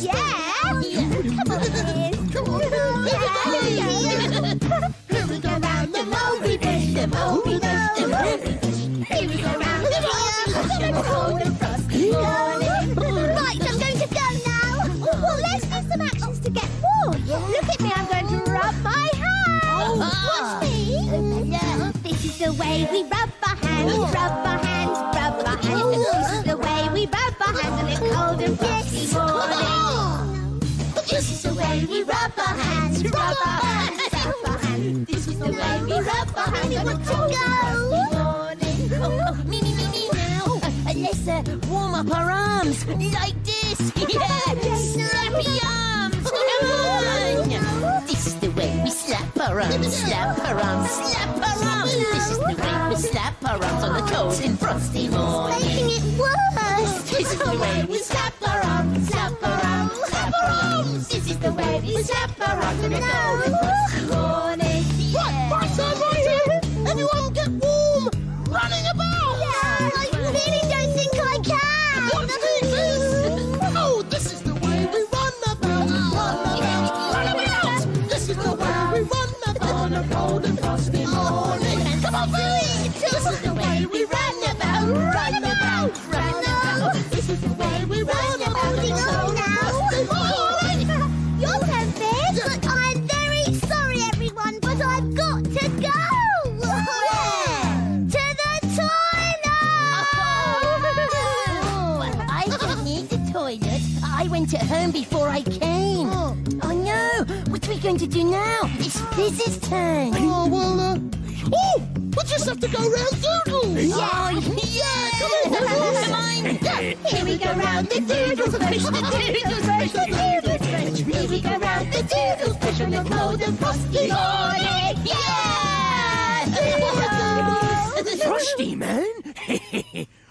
Yeah. Come on, Come on. Here we go round the the. Here we go round the. Right, I'm going to go now. Well, let's do some actions to get warm. Look at me, I'm going to rub my hands. Watch me. This is the way we rub our hands, rub our hands, rub our hands. This is the way we rub our hands This is the way we rub our hands, rub our hands, rub our hands. This is the way we rub our hands on a cold and frosty morning. Oh, oh, me, me, me, me now. Uh, let's uh, warm up our arms like this. Yeah, snappy arms. Come on. This is the way we slap our arms, slap our arms, slap our arms. This is the way we slap our arms on a cold and frosty morning. This is the way we slap our a cold and frosty morning. Right, right side, right. Everyone get warm. Running about. Yeah, I really don't think I can. What is this? Oh, this is the way we run about, run about, run about. This is the way we run about on a cold and frosty morning. Come on, Billy. Toilet. I went at home before I came. Oh, no! What are we going to do now? It's Fizz's turn. Oh, well, uh... Oh! We just have to go round Doodle! Yeah, yeah! Come on! Here we go round the doodles push, the doodles push, the doodles push. Here we go round the doodles push on the cold and frosty morning. Yeah! Oh, Frosty, man.